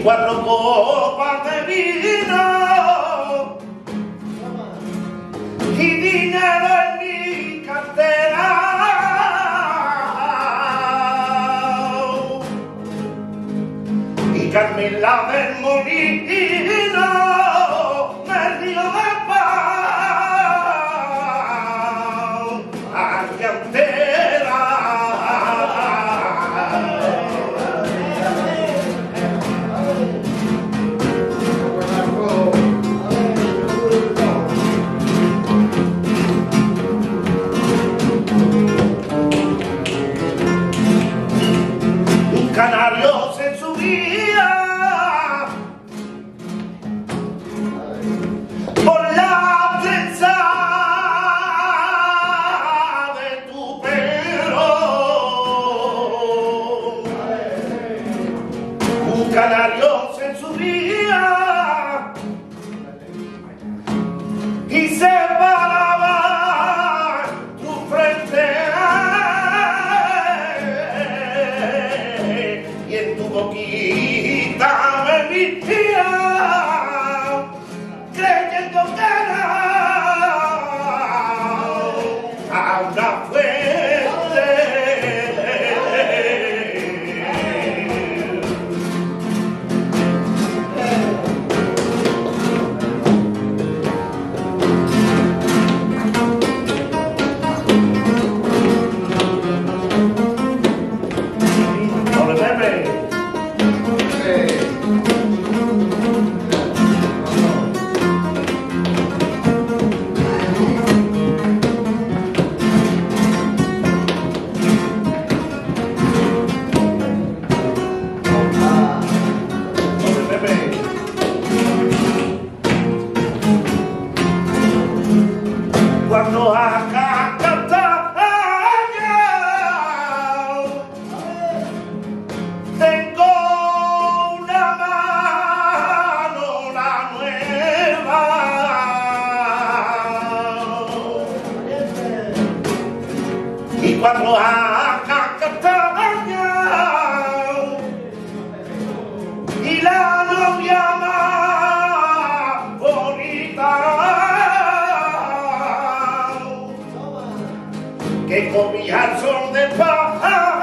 di quattro coppe di vino chi dinero mi canterà i carmella del monito canario se subía y se paraba tu frente y en tu boquita me vistía creyendo que era una cuando cuando acá canta y la novia más bonita comía al sol de paz.